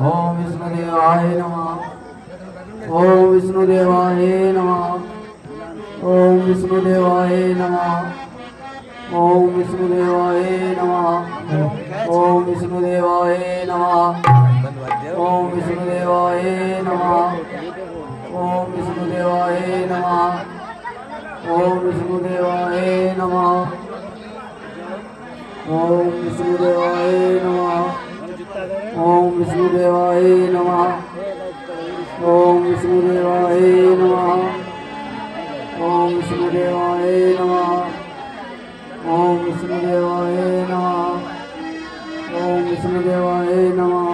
ओम विष्णुदेवाय नमः। ओम विष्णुदेवाय नमः। ओम विष्णुदेवाय नमः। ओम विष्णुदेवाय नमः। ओम विष्णुदेवाय नमः। ओम विष्णुदेवाय नमः। ओम विष्णुदेवाय नमः। ओम विष्णुदेवाय नमः। ओम विष्णुदेवाय ओम विष्णुदेवाय नमः। ओम विष्णुदेवाय नमः। ओम विष्णुदेवाय नमः। ओम विष्णुदेवाय नमः। ओम विष्णुदेवाय नम।